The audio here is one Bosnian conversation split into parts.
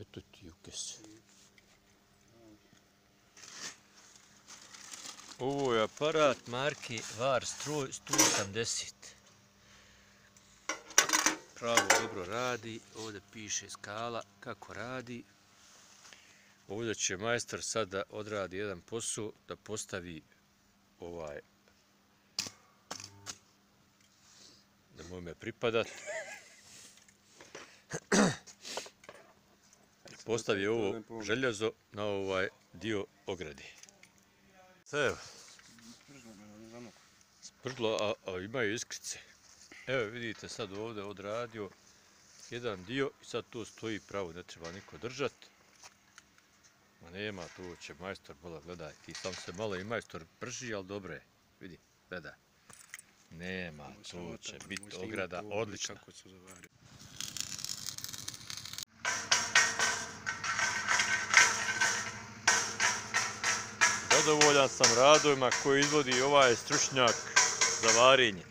Eto ti ukes. Ovo je aparat marke VAR stroj 180. Pravo dobro radi. Ovdje piše skala kako radi. Ovdje će majstor sad da odradi jedan posao, da postavi ovaj da mu me pripadat. Postavi ovo željezo na ovaj dio ograde. Evo. Spržlo, a, a imaju iskrice. Evo vidite sad ovdje odradio jedan dio i sad to stoji pravo, ne treba niko držat. Ma nema, tu će majstor malo gledaj, ti sam se malo i majstor prži, ali dobro je, vidi, gledaj. Nema, tu će biti ograda odlična. Kako. Zadovoljan sam radovima koje izvodi ovaj stručnjak za varenje.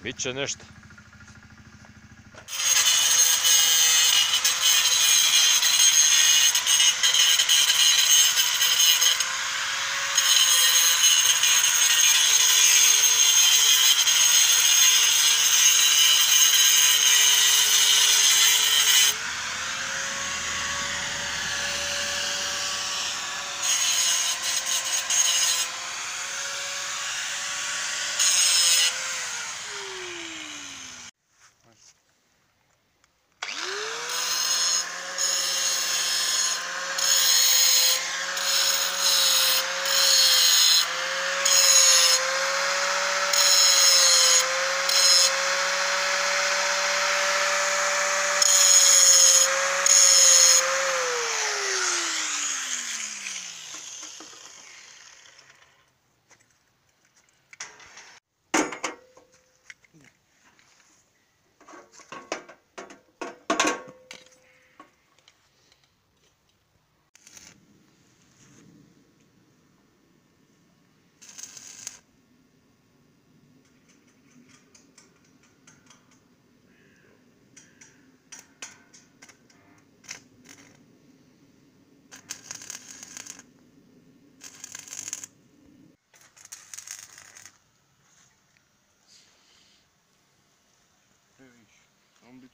Biće nešto.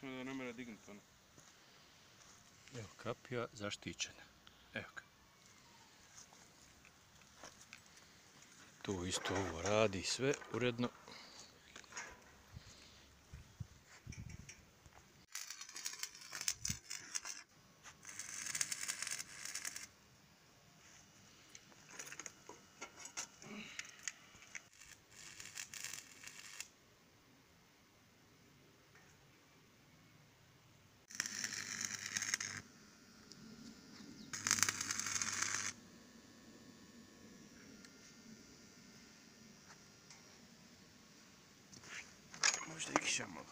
On da ne mere dignuti ono. Evo kapija zaštićena. Evo ga. Tu isto ovo radi sve uredno. Možda i kiša malo.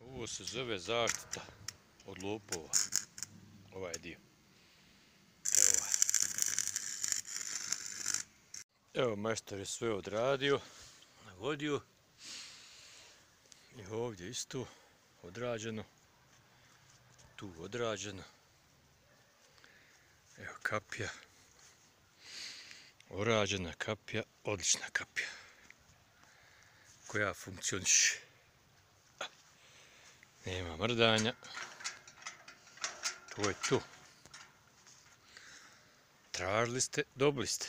Ovo se zove zaštita od lopova. Ovaj dio. Evo ovaj. Evo majstor je sve odradio, navodio. I ovdje isto odrađeno. Tu odrađeno. Evo kapija. Orađena kapija, odlična kapija. Koja funkcioniše. Nema mrdanja. To je to. Tražili ste, dobili ste.